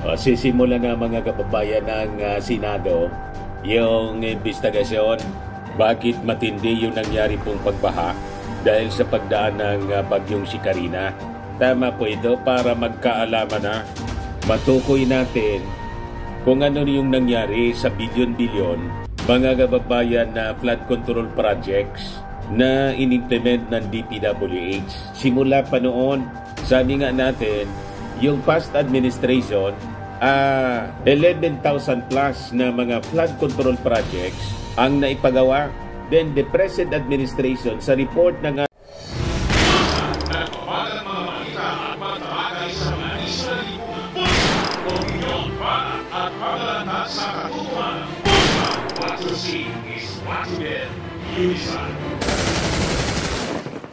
O, sisimula na mga kababayan ng uh, Senado yung investigasyon bakit matindi yung nangyari pong pagbaha dahil sa pagdaan ng uh, bagyong si Karina. Tama po ito para magkaalaman na matukoy natin kung ano yung nangyari sa bilyon-bilyon mga kababayan na flood control projects na inimplement ng DPWH. Simula pa noon, sabi nga natin, yung past administration, uh, 11,000 plus na mga flood control projects ang naipagawa. Then the present administration sa report ng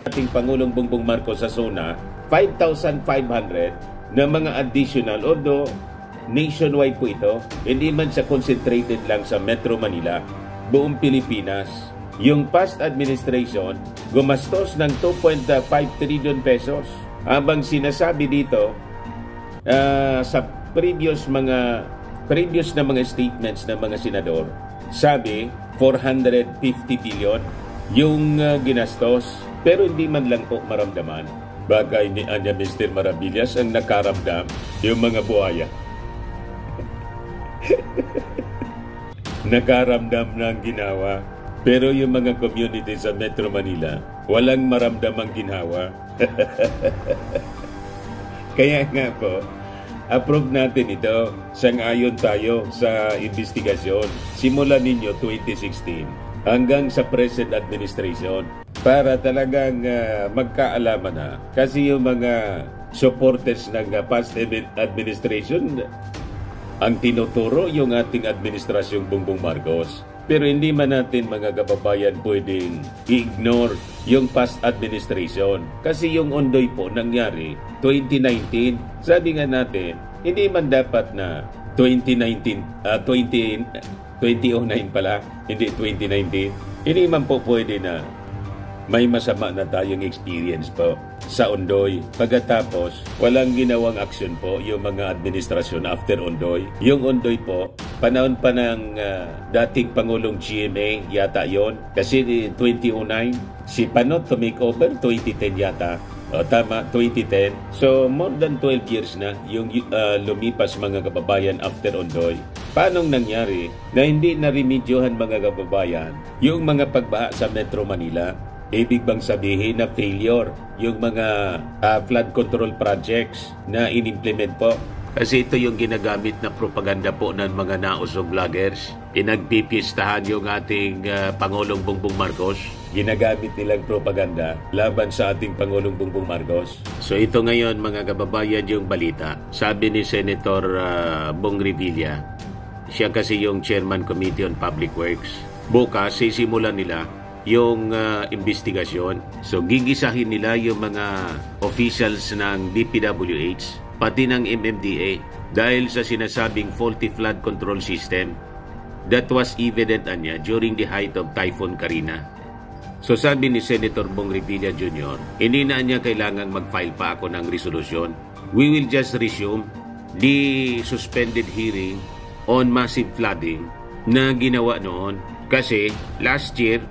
ating Pangulong Bongbong Marcos sa zona, 5,500 na mga additional, although nationwide po ito, hindi man sa concentrated lang sa Metro Manila, buong Pilipinas. Yung past administration, gumastos ng 2.5 trillion pesos. Habang sinasabi dito, uh, sa previous mga previous na mga statements ng mga senador, sabi 450 billion yung uh, ginastos pero hindi man lang po maramdaman. Bagay ni Anya Mr. Maravillas ang nakaramdam yung mga buhaya. nakaramdam ng ginawa pero yung mga community sa Metro Manila walang maramdamang ginawa. Kaya nga po, approve natin ito. Sang-ayon tayo sa investigasyon. Simulan ninyo 2016 hanggang sa present administration para talagang uh, magkaalaman na. Kasi yung mga supporters ng uh, past administration ang tinuturo yung ating administrasyong Bongbong Marcos. Pero hindi man natin mga kababayan pwedeng i-ignore yung past administration. Kasi yung ondoy po nangyari 2019. Sabi nga natin, hindi man dapat na 2019, uh, 20, 2009 pala, hindi 2019. Hindi man po pwede na may masama na tayong experience po sa Ondoy. Pagkatapos, walang ginawang aksyon po yung mga administrasyon after Ondoy. Yung Ondoy po, panahon pa ng uh, dating Pangulong GMA yata yon Kasi 2009, si Panot to make over 2010 yata. O, tama, 2010. So, more than 12 years na yung uh, lumipas mga kababayan after Ondoy. Paano nangyari na hindi na-remedyohan mga kababayan yung mga pagbaha sa Metro Manila? Ibig bang sabihin na failure yung mga uh, flood control projects na inimplement po? Kasi ito yung ginagamit na propaganda po ng mga nausog vloggers. Pinagpipistahan yung ating uh, Pangulong Bongbong Marcos. Ginagamit nilang propaganda laban sa ating Pangulong Bongbong Marcos. So ito ngayon mga kababayan yung balita. Sabi ni Senator uh, Bong Revilla, siya kasi yung Chairman Committee on Public Works. Bukas, sisimulan nila yung uh, investigasyon. So gigisahin nila yung mga officials ng DPWH pati ng MMDA dahil sa sinasabing faulty flood control system that was evident anya during the height of Typhoon Karina. So sabi ni Senator Bong Revilla Jr., hindi na niya kailangang mag-file pa ako ng resolusyon. We will just resume the suspended hearing on massive flooding na ginawa noon kasi last year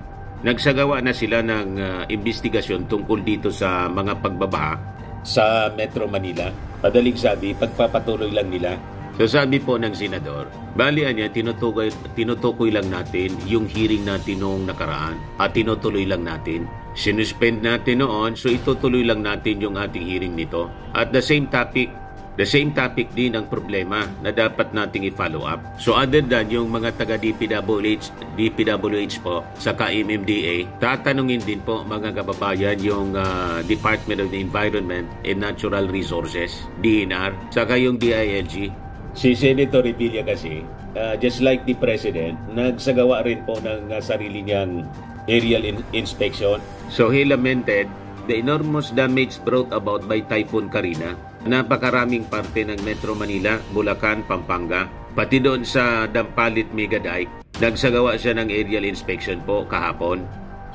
Nagsagawa na sila ng uh, investigasyon tungkol dito sa mga pagbabaha sa Metro Manila. Padaling sabi, pagpapatuloy lang nila. So sabi po ng senador, bali niya tinutukoy, tinutukoy lang natin yung hearing natin noong nakaraan at tinutuloy lang natin. Sinuspend natin noon so itutuloy lang natin yung ating hearing nito. At the same topic, The same topic din ang problema na dapat nating i-follow up. So other than yung mga taga DPWH, DPWH po sa KMMDA, tatanungin din po mga kababayan yung uh, Department of the Environment and Natural Resources, DNR, saka yung DILG. Si Senator Revilla kasi, uh, just like the President, nagsagawa rin po ng uh, sarili niyang aerial in- inspection. So he lamented the enormous damage brought about by Typhoon Karina napakaraming parte ng Metro Manila, Bulacan, Pampanga, pati doon sa Dampalit Mega Dike, nagsagawa siya ng aerial inspection po kahapon.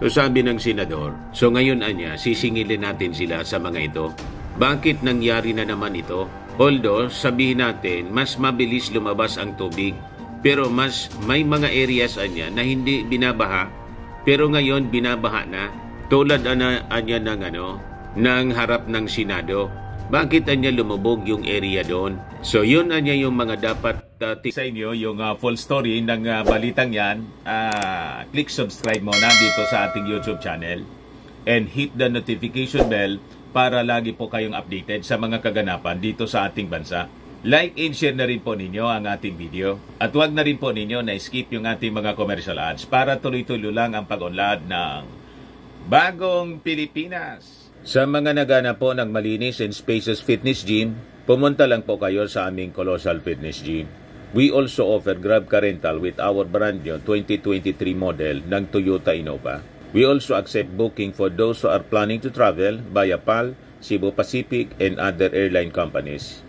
So sabi ng senador, so ngayon anya, sisingilin natin sila sa mga ito. Bakit nangyari na naman ito? Although, sabihin natin, mas mabilis lumabas ang tubig. Pero mas may mga areas anya na hindi binabaha, pero ngayon binabaha na. Tulad ana anya ng ano, ng harap ng Senado. Bakit anya lumubog yung area doon? So yun anya yung mga dapat uh, sa inyo yung uh, full story ng uh, balitang yan. Uh, click subscribe muna dito sa ating YouTube channel and hit the notification bell para lagi po kayong updated sa mga kaganapan dito sa ating bansa. Like and share na rin po ninyo ang ating video. At huwag na rin po ninyo na skip yung ating mga commercial ads para tuloy-tuloy lang ang pag-unlad ng Bagong Pilipinas. Sa mga nagana po ng malinis and spacious fitness gym, pumunta lang po kayo sa aming Colossal Fitness Gym. We also offer Grab Car Rental with our brand new 2023 model ng Toyota Innova. We also accept booking for those who are planning to travel via PAL, Cebu Pacific, and other airline companies,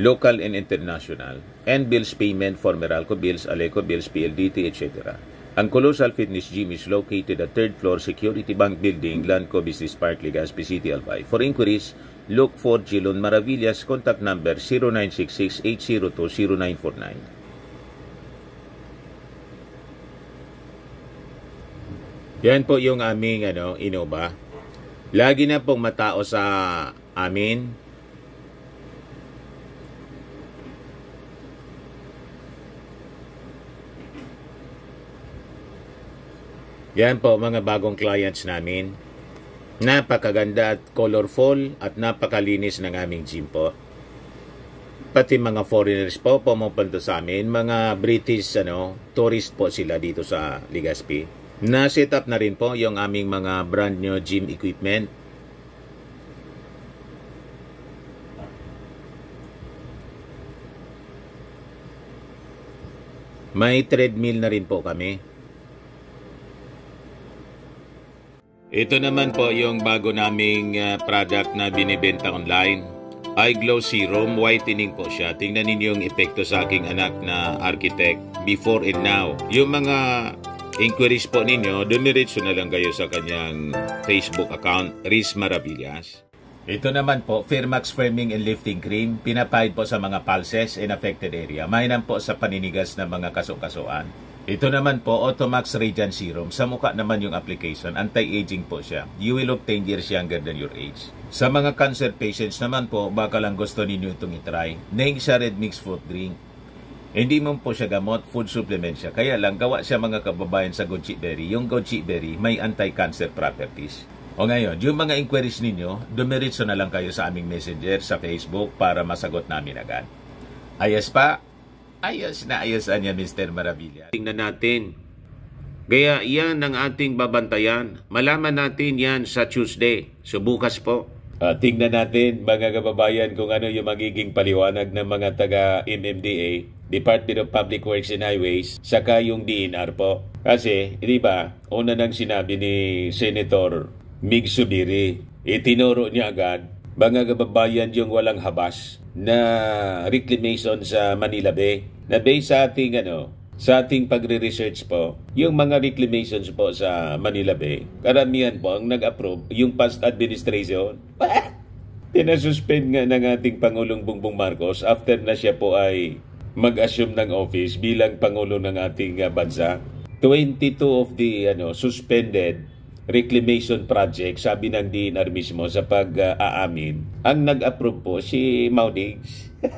local and international, and bills payment for Meralco Bills, Aleco Bills, PLDT, etc. Ang Colossal Fitness Gym is located at 3rd floor Security Bank Building, Lanco Business Park, Legazpi City, Albay. For inquiries, look for Gilon Maravillas, contact number 0966 802 0949. Yan po yung aming ano, Innova. Lagi na pong matao sa amin. Yan po mga bagong clients namin. Napakaganda at colorful at napakalinis ng aming gym po. Pati mga foreigners po pumupunta sa amin, mga British ano, tourist po sila dito sa Legazpi. Na-set up na rin po yung aming mga brand new gym equipment. May treadmill na rin po kami. Ito naman po yung bago naming uh, product na binibenta online. Eye Glow Serum, whitening po siya. Tingnan ninyo yung epekto sa aking anak na architect before and now. Yung mga inquiries po ninyo, dumiretso na lang kayo sa kanyang Facebook account, Riz Maravillas. Ito naman po, Firmax Firming and Lifting Cream, pinapahid po sa mga pulses in affected area. Mainam po sa paninigas ng mga kasukasuan. Ito naman po, Automax Radiant Serum. Sa mukha naman yung application, anti-aging po siya. You will look 10 years younger than your age. Sa mga cancer patients naman po, baka lang gusto ninyo itong itry. Naing siya red mix fruit drink. Hindi mo po siya gamot, food supplement siya. Kaya lang, gawa siya mga kababayan sa goji berry. Yung goji berry may anti-cancer properties. O ngayon, yung mga inquiries ninyo, dumiritso na lang kayo sa aming messenger sa Facebook para masagot namin agad. Ayos pa? Ayos na ayos niya, Mr. Maravilla. Tingnan natin. Kaya yan ang ating babantayan. Malaman natin yan sa Tuesday. So bukas po. Uh, tingnan natin mga kababayan kung ano yung magiging paliwanag ng mga taga MMDA Department of Public Works and Highways, saka yung DNR po. Kasi, di ba, una nang sinabi ni Senator Mig Subiri, itinuro niya agad, mga kababayan yung walang habas na reclamation sa Manila Bay. Na based sa ating ano, sa ating pagre-research po, yung mga reclamations po sa Manila Bay, karamihan po ang nag-approve yung past administration. Tinasuspend nga ng ating Pangulong Bongbong Marcos after na siya po ay mag-assume ng office bilang pangulo ng ating uh, bansa. 22 of the ano suspended reclamation project sabi ng DNR mismo sa pag-aamin ang nag-approve po si Maudings.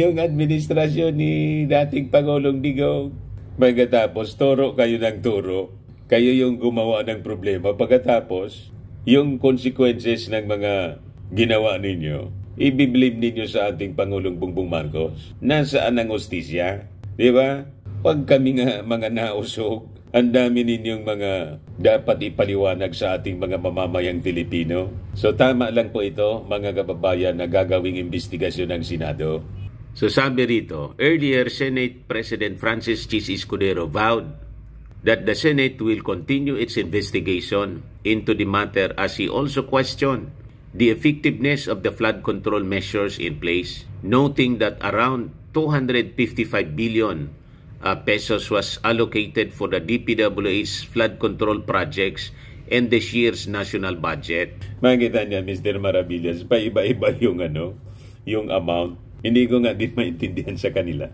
yung administrasyon ni dating Pangulong Digong. Pagkatapos, turo kayo ng turo. Kayo yung gumawa ng problema. Pagkatapos, yung consequences ng mga ginawa ninyo, Ibiblame ninyo sa ating Pangulong Bongbong Marcos. Nasaan ang ostisya? Di ba? Huwag kami nga mga nausog. Ang dami ninyong mga dapat ipaliwanag sa ating mga mamamayang Pilipino. So tama lang po ito, mga kababayan, na gagawing investigasyon ng Senado. So sabi rito, earlier Senate President Francis Chis Escudero vowed that the Senate will continue its investigation into the matter as he also questioned the effectiveness of the flood control measures in place, noting that around 255 billion uh, pesos was allocated for the DPWH flood control projects and this year's national budget. Makikita niya, Mr. Maravillas, pa iba-iba yung ano, yung amount. Hindi ko nga din maintindihan sa kanila.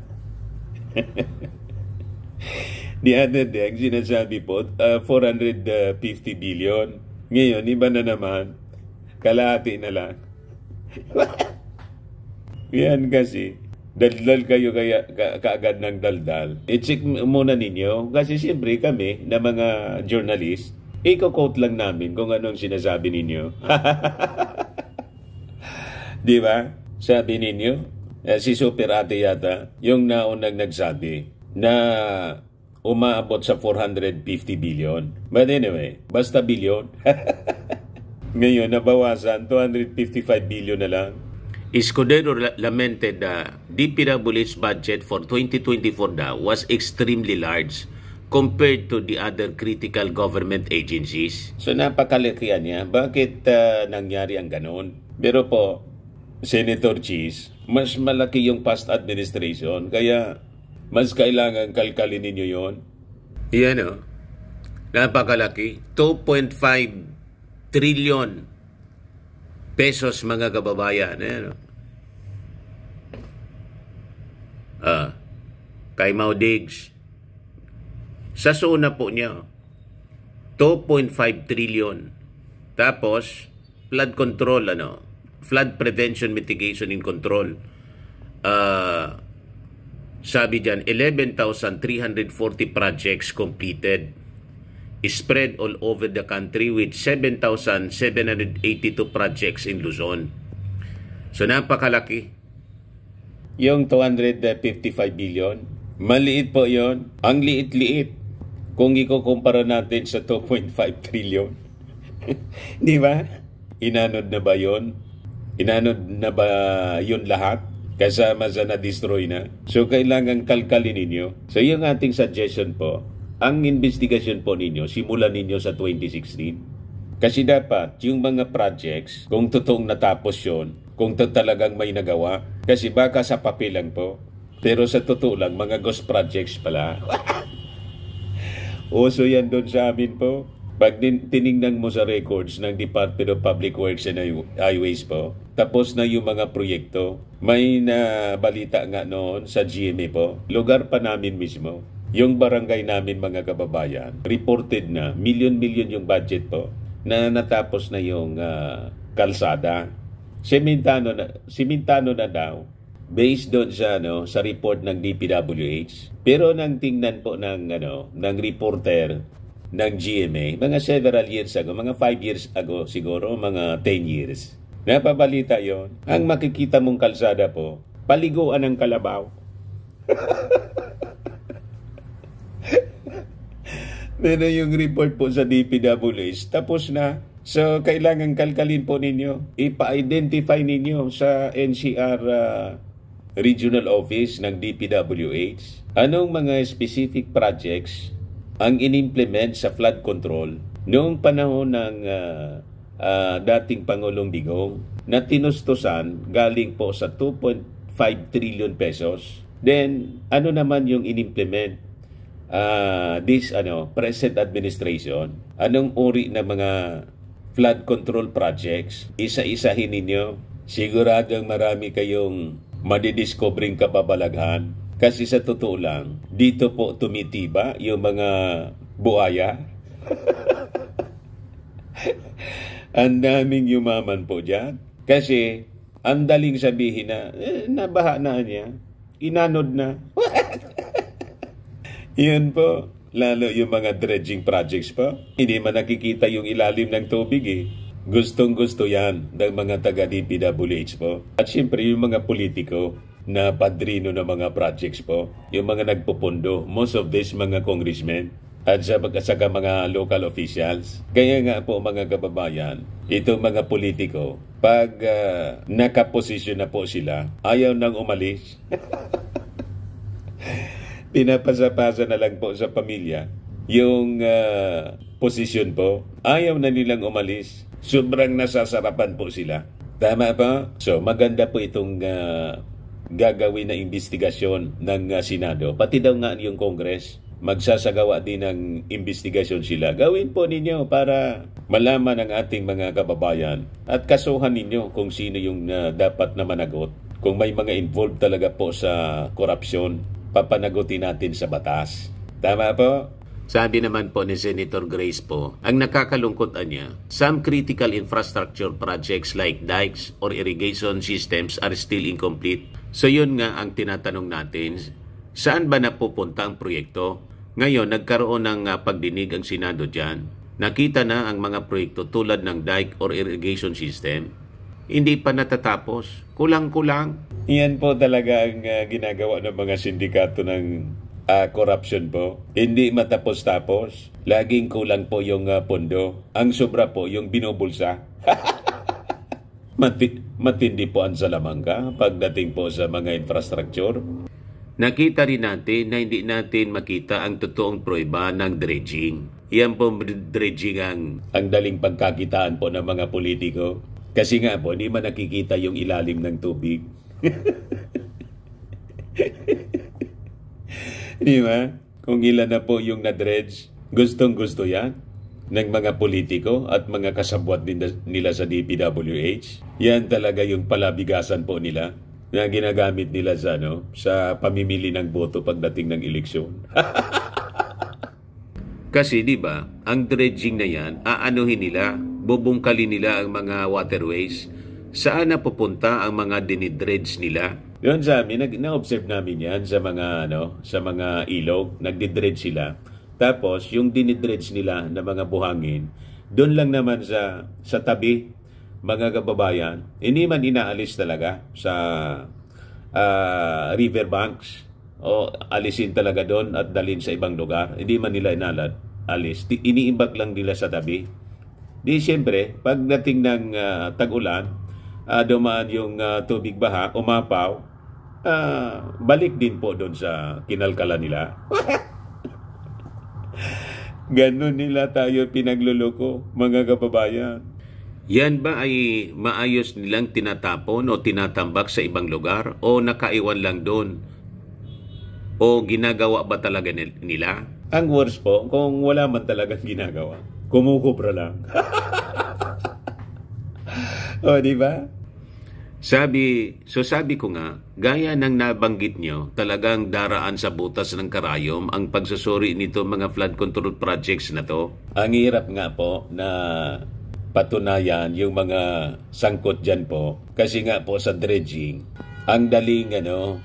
The other day, sinasabi po, uh, 450 billion. Ngayon, iba na naman, kalahati na lang. Yan kasi, daldal kayo kaya ka, kaagad ng daldal. I-check muna ninyo kasi siyempre kami na mga journalist, i-quote lang namin kung anong sinasabi ninyo. Di ba? Sabi ninyo, eh, si Super Ate yata, yung naunang nagsabi na umaabot sa 450 billion. But anyway, basta billion. Ngayon, nabawasan, 255 billion na lang. Escudero lamented the DPWH budget for 2024 daw was extremely large compared to the other critical government agencies. So napakalakihan niya. Bakit uh, nangyari ang ganon? Pero po, Senator Cheese, mas malaki yung past administration. Kaya mas kailangan kalkalin ninyo yon. Yan o. Napakalaki. 2.5 trillion pesos mga kababayan. Ayan o. Ah, kay Mau Diggs. Sa zona po niya, 2.5 trillion. Tapos, flood control, ano, flood prevention, mitigation, and control. Ah, sabi dyan, 11,340 projects completed spread all over the country with 7,782 projects in Luzon. So napakalaki. Yung 255 billion, maliit po yon. Ang liit-liit kung ikukumpara natin sa 2.5 trillion. Di ba? Inanod na ba yon? Inanod na ba yon lahat? kasama sa na-destroy na. So, kailangan kalkalin ninyo. So, yung ating suggestion po, ang investigasyon po ninyo, simulan ninyo sa 2016. Kasi dapat, yung mga projects, kung totoong natapos yon, kung to talagang may nagawa, kasi baka sa papel lang po, pero sa totoo lang, mga ghost projects pala. Uso yan doon sa amin po. Pag tiningnan mo sa records ng Department of Public Works and Highways po, tapos na yung mga proyekto, may na balita nga noon sa GMA po, lugar pa namin mismo, yung barangay namin mga kababayan, reported na, million-million yung budget po, na natapos na yung uh, kalsada. Sementano na, simentano na daw, based doon sa ano sa report ng DPWH. Pero nang tingnan po ng ano ng reporter ng GMA, mga several years ago, mga 5 years ago siguro, mga 10 years. Napabalita yon. Ang makikita mong kalsada po, paliguan ng kalabaw. Meron yung report po sa DPWH, tapos na. So, kailangan kalkalin po ninyo. Ipa-identify ninyo sa NCR uh, Regional Office ng DPWH anong mga specific projects ang inimplement sa flood control noong panahon ng uh, uh, dating Pangulong Digong na tinustusan galing po sa 2.5 trillion pesos. Then, ano naman yung inimplement uh, this ano present administration? Anong uri ng mga flood control projects? Isa-isahin ninyo. Siguradong marami kayong madidiscovering kababalaghan kasi sa totoo lang, dito po tumitiba yung mga buaya. ang daming yumaman po dyan. Kasi, ang daling sabihin na, eh, nabaha na niya. Inanod na. Yun po. Lalo yung mga dredging projects po. Hindi man nakikita yung ilalim ng tubig eh. Gustong gusto yan ng mga taga DPWH po. At siyempre yung mga politiko na padrino ng mga projects po, yung mga nagpupundo, most of these mga congressmen, at sa, sa mga local officials. Kaya nga po mga kababayan, itong mga politiko, pag uh, nakaposisyon na po sila, ayaw nang umalis. Pinapasa-pasa na lang po sa pamilya yung uh, posisyon po. Ayaw na nilang umalis. Sobrang nasasarapan po sila. Tama ba? So maganda po itong uh, gagawin na investigasyon ng uh, Senado, pati daw nga yung Congress. magsasagawa din ng investigasyon sila. Gawin po ninyo para malaman ng ating mga kababayan at kasuhan ninyo kung sino yung uh, dapat na managot. Kung may mga involved talaga po sa korupsyon, papanagutin natin sa batas. Tama po? Sabi naman po ni Senator Grace po, ang nakakalungkot niya, some critical infrastructure projects like dikes or irrigation systems are still incomplete. So yun nga ang tinatanong natin, saan ba napupunta ang proyekto? Ngayon, nagkaroon ng uh, pagdinig ang Senado dyan. Nakita na ang mga proyekto tulad ng dike or irrigation system. Hindi pa natatapos. Kulang-kulang. Yan po talaga ang uh, ginagawa ng mga sindikato ng uh, corruption po. Hindi matapos-tapos. Laging kulang po yung uh, pondo. Ang sobra po yung binubulsa. Mati- matindi po ang salamangka pagdating po sa mga infrastructure. Nakita rin natin na hindi natin makita ang totoong proiba ng dredging. Yan po dredging ang... Ang daling pagkakitaan po ng mga politiko. Kasi nga po, hindi man nakikita yung ilalim ng tubig. Di ba? Kung ilan na po yung na-dredge, gustong gusto yan ng mga politiko at mga kasabwat nila sa DPWH. Yan talaga yung palabigasan po nila na ginagamit nila sa, ano, sa pamimili ng boto pagdating ng eleksyon. Kasi di ba, ang dredging na yan, aanuhin nila, bubungkalin nila ang mga waterways. Saan na pupunta ang mga dinidredge nila? Yun sa amin, nag, na-observe namin yan sa mga, ano, sa mga ilog, nagdidredge sila. Tapos, yung dinidredge nila na mga buhangin, doon lang naman sa, sa tabi, mga kababayan, hindi man inaalis talaga sa uh, river banks o alisin talaga doon at dalhin sa ibang lugar. Hindi man nila inalad, alis. Iniimbag lang nila sa tabi. Di siyempre, pagdating ng uh, tag-ulan, uh, dumaan yung uh, tubig baha, umapaw, uh, balik din po doon sa kinalkala nila. Ganon nila tayo pinagluloko, mga kababayan. Yan ba ay maayos nilang tinatapon o tinatambak sa ibang lugar o nakaiwan lang doon? O ginagawa ba talaga nila? Ang worst po, kung wala man talagang ginagawa, kumukubra lang. o, di ba? Sabi, so sabi ko nga, gaya ng nabanggit nyo, talagang daraan sa butas ng karayom ang pagsusuri nito mga flood control projects na to. Ang hirap nga po na patunayan yung mga sangkot dyan po. Kasi nga po sa dredging, ang daling ano,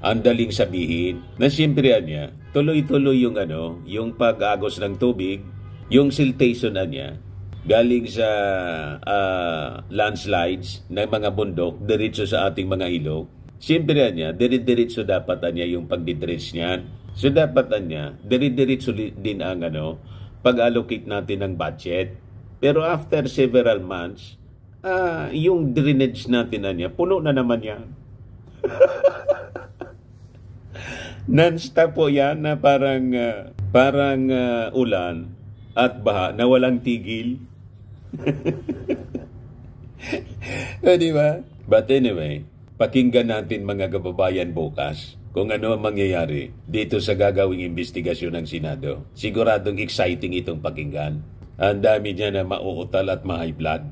ang daling sabihin na siyempre niya, tuloy-tuloy yung ano, yung pag-agos ng tubig, yung siltation niya, galing sa uh, landslides ng mga bundok diretso sa ating mga ilog. Siyempre niya, dire-diretso dapat niya yung pagdidretch niyan. So dapat niya, dire-diretso din ang ano, pag-allocate natin ng budget. Pero after several months, uh, yung drainage natin niya, puno na naman yan. Non-stop po yan na parang, uh, parang uh, ulan at baha na walang tigil. Eh, di ba? But anyway, pakinggan natin mga kababayan bukas kung ano ang mangyayari dito sa gagawing investigasyon ng Senado. Siguradong exciting itong pakinggan. Ang dami niya na mauutal at ma-high blood.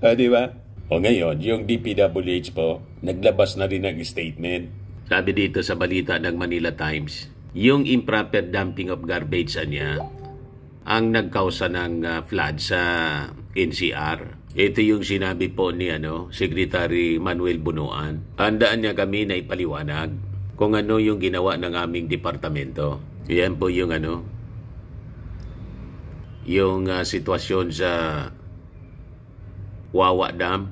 ah, di ba? O ngayon, yung DPWH po, naglabas na rin ng statement. Sabi dito sa balita ng Manila Times, yung improper dumping of garbage niya ang nagkausa ng uh, flood sa NCR. Ito yung sinabi po ni ano, Secretary Manuel Bunuan. Handaan niya kami na ipaliwanag kung ano yung ginawa ng aming departamento. Yan po yung ano, yung uh, sitwasyon sa Wawa Dam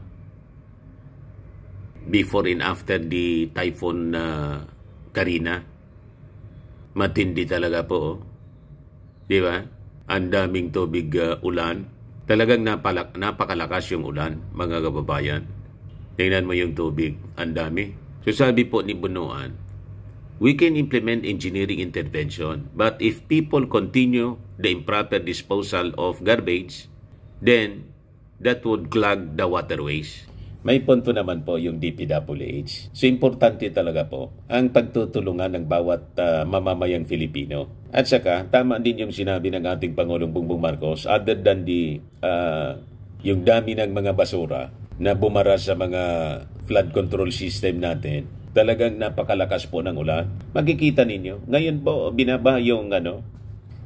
before and after the typhoon uh, Karina. Matindi talaga po. Oh. Di ba? Ang daming tubig uh, ulan. Talagang napalak, napakalakas yung ulan, mga kababayan. Tingnan mo yung tubig, ang dami. So sabi po ni Bunuan, we can implement engineering intervention, but if people continue the improper disposal of garbage, then that would clog the waterways. May punto naman po yung DPWH. So importante talaga po ang pagtutulungan ng bawat uh, mamamayang Filipino. At saka, tama din yung sinabi ng ating Pangulong Bongbong Marcos, other than the, uh, yung dami ng mga basura na bumara sa mga flood control system natin, talagang napakalakas po ng ulan. Makikita ninyo, ngayon po binaba yung ano,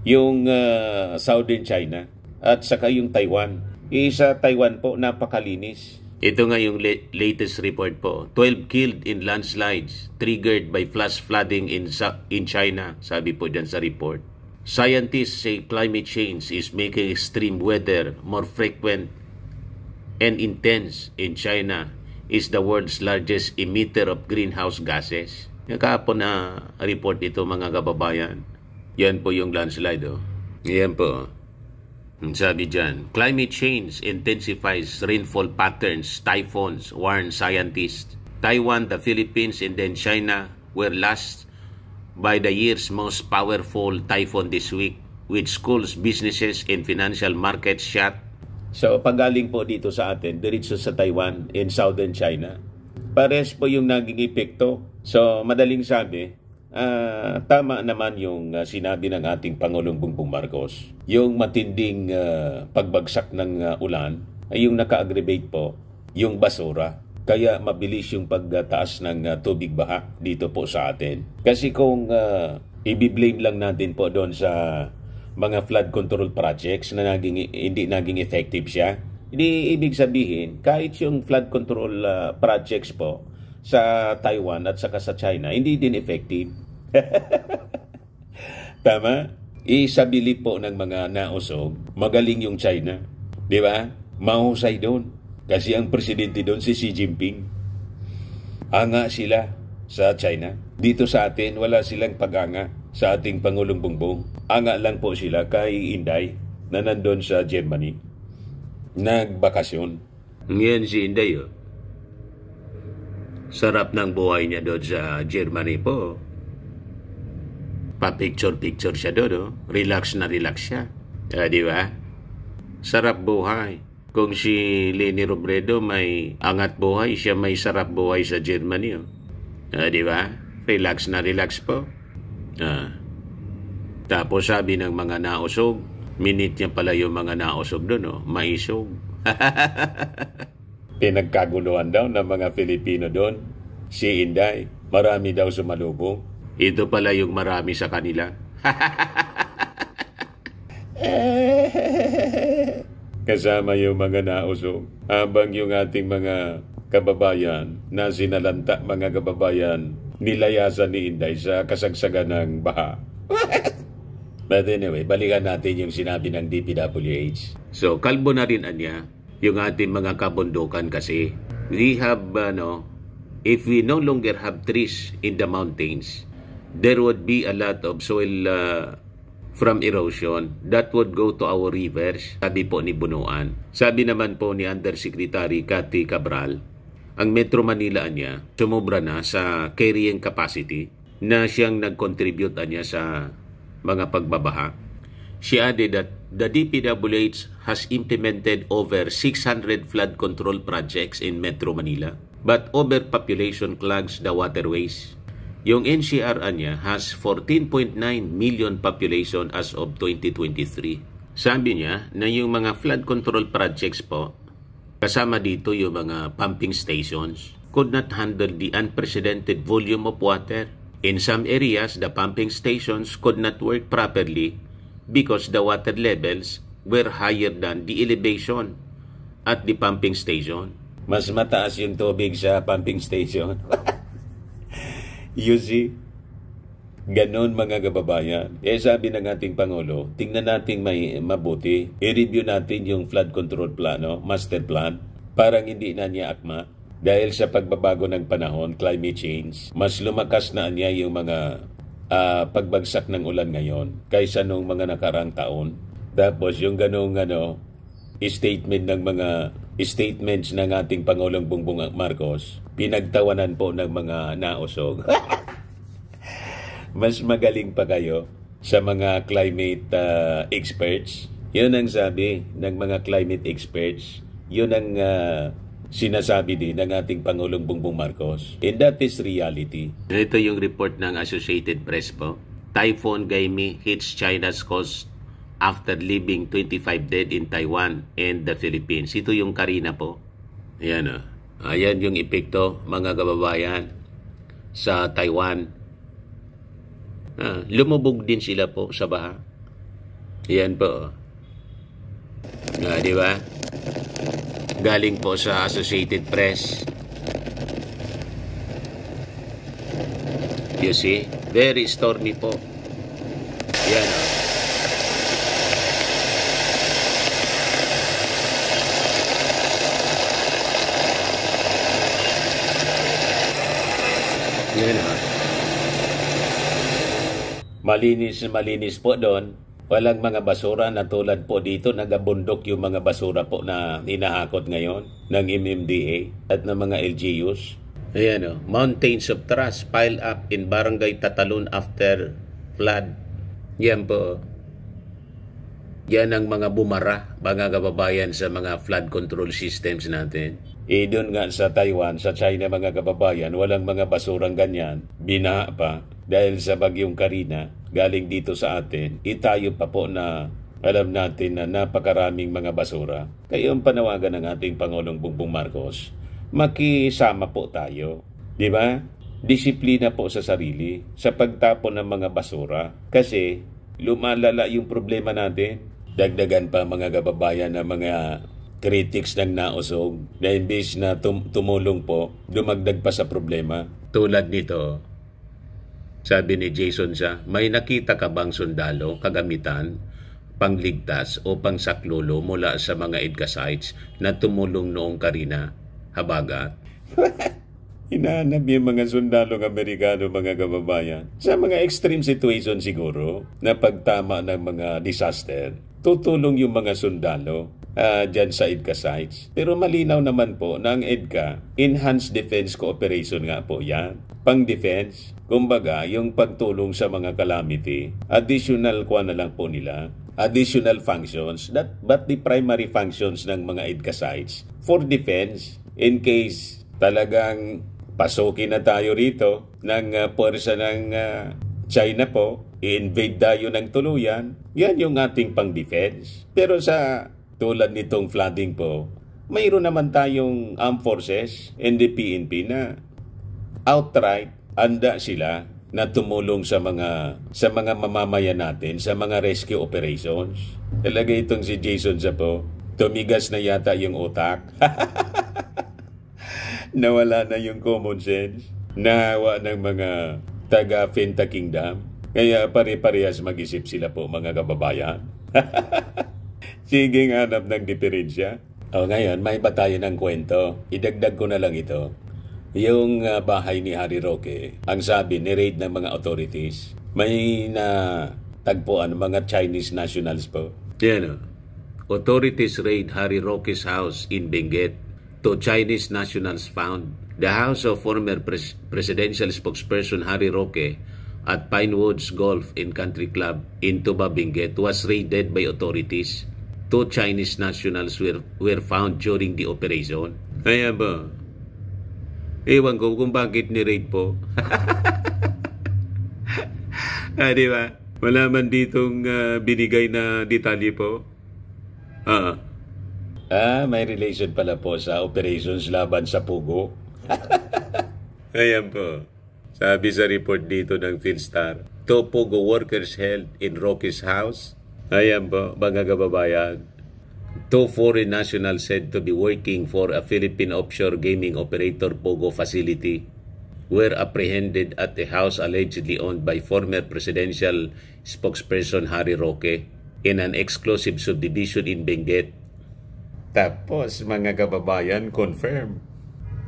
yung uh, Southern China at saka yung Taiwan. Isa Taiwan po napakalinis ito nga yung latest report po. 12 killed in landslides triggered by flash flooding in, in China, sabi po dyan sa report. Scientists say climate change is making extreme weather more frequent and intense in China is the world's largest emitter of greenhouse gases. Kahapon na report ito mga kababayan. Yan po yung landslide. Oh. Yan po. Sabi dyan, climate change intensifies rainfall patterns, typhoons, warn scientists. Taiwan, the Philippines, and then China were last by the year's most powerful typhoon this week with schools, businesses, and financial markets shut. So pagaling po dito sa atin, diretso sa Taiwan in southern China, pares po yung naging epekto. So madaling sabi, Uh, tama naman yung uh, sinabi ng ating Pangulong Bongbong Marcos. Yung matinding uh, pagbagsak ng uh, ulan ay yung naka-aggravate po yung basura. Kaya mabilis yung pagtaas ng uh, tubig baha dito po sa atin. Kasi kung uh, i-blame lang natin po doon sa mga flood control projects na naging, hindi naging effective siya, hindi ibig sabihin kahit yung flood control uh, projects po sa Taiwan at saka sa China, hindi din effective Tama? Isabili po ng mga nausog, magaling yung China. Di ba? Mahusay doon. Kasi ang presidente doon si Xi Jinping. Anga sila sa China. Dito sa atin, wala silang pag-anga sa ating Pangulong Bongbong. Anga lang po sila kay Inday na nandun sa Germany. Nagbakasyon. Ngayon si Inday, oh. Sarap ng buhay niya doon sa Germany po pa-picture-picture siya doon, no? relax na relax siya. Uh, di ba? Sarap buhay. Kung si Leni Robredo may angat buhay, siya may sarap buhay sa Germany. Oh. Uh, di ba? Relax na relax po. Uh, tapos sabi ng mga nausog, minit niya pala yung mga nausog doon, oh. maisog. Pinagkaguluhan daw ng mga Filipino doon. Si Inday, marami daw sumalubong. Ito pala yung marami sa kanila. Kasama yung mga nausog. Habang yung ating mga kababayan na sinalanta mga kababayan nilayasan ni Inday sa kasagsagan ng baha. But anyway, balikan natin yung sinabi ng DPWH. So, kalbo na rin anya yung ating mga kabundukan kasi we have, ano, if we no longer have trees in the mountains, there would be a lot of soil uh, from erosion that would go to our rivers, sabi po ni Bunuan. Sabi naman po ni Undersecretary Cathy Cabral, ang Metro Manila niya sumubra na sa carrying capacity na siyang nag-contribute niya sa mga pagbabaha. She added that the DPWH has implemented over 600 flood control projects in Metro Manila, but overpopulation clogs the waterways yung NCR niya has 14.9 million population as of 2023. Sabi niya na yung mga flood control projects po, kasama dito yung mga pumping stations, could not handle the unprecedented volume of water. In some areas, the pumping stations could not work properly because the water levels were higher than the elevation at the pumping station. Mas mataas yung tubig sa pumping station. See? Ganon mga kababayan. Eh sabi ng ating Pangulo, tingnan natin may mabuti. I-review natin yung flood control plano, master plan. Parang hindi na niya akma. Dahil sa pagbabago ng panahon, climate change, mas lumakas na niya yung mga uh, pagbagsak ng ulan ngayon kaysa nung mga nakarang taon. Tapos yung ganong ano, statement ng mga statements ng ating Pangulong Bongbong Marcos, pinagtawanan po ng mga nausog. Mas magaling pa kayo sa mga climate uh, experts. Yun ang sabi ng mga climate experts. Yun ang uh, sinasabi din ng ating Pangulong Bongbong Marcos. And that is reality. Ito yung report ng Associated Press po. Typhoon Gaimi hits China's coast after leaving 25 dead in Taiwan and the Philippines. Ito yung Karina po. Ayan o. Ayan yung epekto mga kababayan sa Taiwan. Ah, lumubog din sila po sa baha. Ayan po. Ah, di ba? Galing po sa Associated Press. You see? Very stormy po. Yan o. Yan o. Malinis na malinis po doon. Walang mga basura na tulad po dito, nagabundok yung mga basura po na hinahakot ngayon ng MMDA at ng mga LGUs. Ayan o. Mountains of trash pile up in Barangay Tatalon after flood. Yan po. Yan ang mga bumara, mga kababayan sa mga flood control systems natin. Eh doon nga sa Taiwan, sa China mga kababayan, walang mga basurang ganyan. Binaha pa dahil sa bagyong Karina, galing dito sa atin. Itayo pa po na alam natin na napakaraming mga basura. Kaya ang panawagan ng ating Pangulong Bongbong Marcos, makisama po tayo. Di ba? Disiplina po sa sarili sa pagtapon ng mga basura. Kasi lumalala yung problema natin. Dagdagan pa mga kababayan na mga critics ng nausog na imbis na tum- tumulong po, dumagdag pa sa problema. Tulad nito, sabi ni Jason siya, may nakita ka bang sundalo, kagamitan, pangligtas o pangsaklolo mula sa mga EDCA sites na tumulong noong Karina, Habagat? Hinahanap yung mga sundalong Amerikano, mga kababayan. Sa mga extreme situation siguro, na pagtama ng mga disaster, tutulong yung mga sundalo uh, dyan sa EDCA sites. Pero malinaw naman po na ang EDCA, Enhanced Defense Cooperation nga po yan. Pang-defense, kumbaga, yung pagtulong sa mga calamity, additional kwa na lang po nila additional functions that but the primary functions ng mga EDCA sites for defense in case talagang pasukin na tayo rito ng uh, puwersa ng uh, China po, i-invade tayo ng tuluyan, yan yung ating pang-defense. Pero sa tulad nitong flooding po, mayroon naman tayong armed forces and the PNP na outright anda sila na tumulong sa mga sa mga mamamayan natin sa mga rescue operations. Talaga itong si Jason Zapo, tumigas na yata yung utak. Nawala na yung common sense. Nahawa ng mga taga Fenta Kingdom. Kaya pare-parehas mag-isip sila po mga kababayan. Sige hanap ng diferensya. O ngayon, may ba tayo ng kwento? Idagdag ko na lang ito. Yung uh, bahay ni Harry Roque, ang sabi, ni-raid ng mga authorities, may na tagpuan mga Chinese nationals po. Yan o. Authorities raid Harry Roque's house in Benguet. To Chinese nationals found. The house of former pres- presidential spokesperson Harry Roque at Pinewoods Golf and Country Club in Tuba, Benguet was raided by authorities. Two Chinese nationals were, were found during the operation. Kaya ba? Ewan ko kung bakit ni-raid po. ah, di ba? Wala man ditong uh, binigay na detalye po. Ah. Ah, may relation pala po sa operations laban sa Pugo. Ayan po. Sabi sa report dito ng Philstar, two Pugo workers held in Rocky's house. Ayan po, mga kababayan. Two foreign nationals said to be working for a Philippine offshore gaming operator Pogo facility were apprehended at a house allegedly owned by former presidential spokesperson Harry Roque in an exclusive subdivision in Benguet. Tapos, mga kababayan, confirm.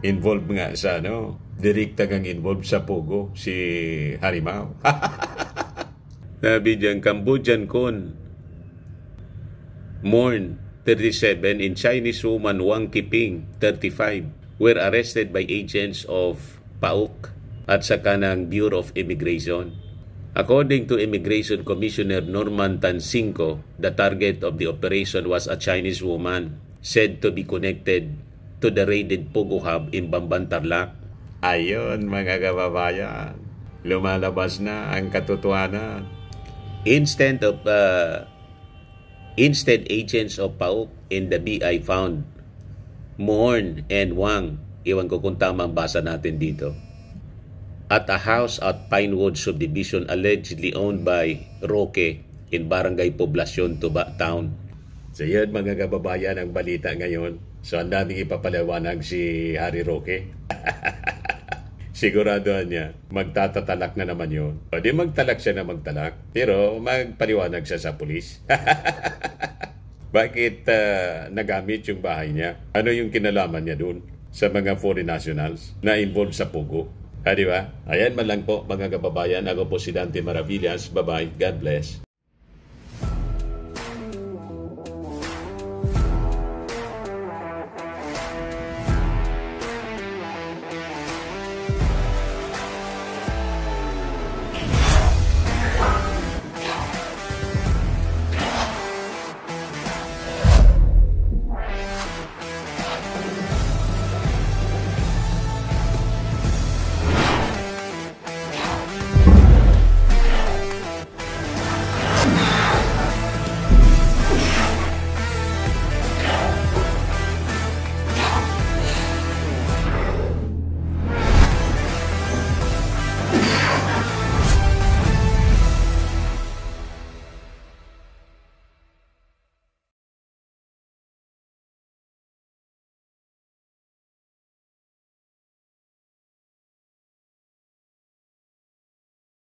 Involved nga sa ano, direkta kang involved sa Pugo, si Harimau. Sabi dyan, Cambodian Con, Morn, 37, and Chinese woman Wang Kiping, 35, were arrested by agents of PAUK at sa kanang Bureau of Immigration. According to Immigration Commissioner Norman Tansinko, the target of the operation was a Chinese woman said to be connected to the raided Pogo Hub in Bamban, Tarlac. Ayon mga kababayan, lumalabas na ang katotohanan. Instead of uh, instead agents of PAUK in the BI found Moorn and Wang, iwan ko kung tama ang basa natin dito, at a house at Pinewood subdivision allegedly owned by Roque in Barangay Poblacion, Tuba Town. So yun mga kababayan ang balita ngayon. So ang daming ipapaliwanag si Harry Roque. Sigurado niya, magtatatalak na naman yun. O di magtalak siya na magtalak, pero magpaliwanag siya sa pulis. Bakit uh, nagamit yung bahay niya? Ano yung kinalaman niya doon sa mga foreign nationals na involved sa Pugo? Ah, di ba? Ayan man lang po mga kababayan. Ako po si Dante Maravillas. Bye-bye. God bless.